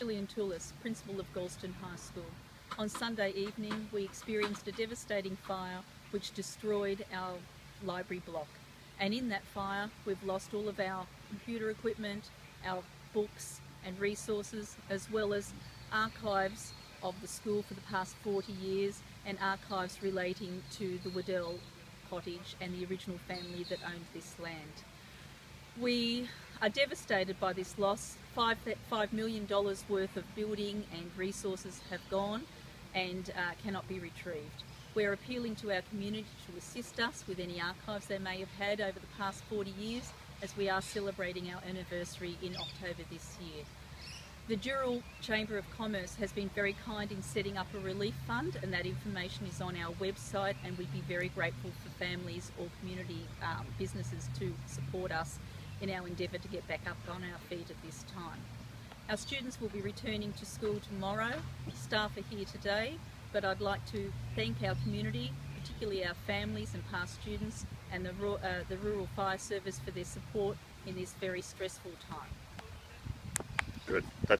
Jillian Tourlas, principal of Galston High School. On Sunday evening, we experienced a devastating fire which destroyed our library block. And in that fire, we've lost all of our computer equipment, our books and resources, as well as archives of the school for the past 40 years and archives relating to the Waddell cottage and the original family that owned this land. We are devastated by this loss. Five, $5 million worth of building and resources have gone and uh, cannot be retrieved. We're appealing to our community to assist us with any archives they may have had over the past 40 years as we are celebrating our anniversary in October this year. The Dural Chamber of Commerce has been very kind in setting up a relief fund and that information is on our website and we'd be very grateful for families or community um, businesses to support us in our endeavour to get back up on our feet at this time. Our students will be returning to school tomorrow. Staff are here today, but I'd like to thank our community, particularly our families and past students, and the, uh, the Rural Fire Service for their support in this very stressful time. Good. That's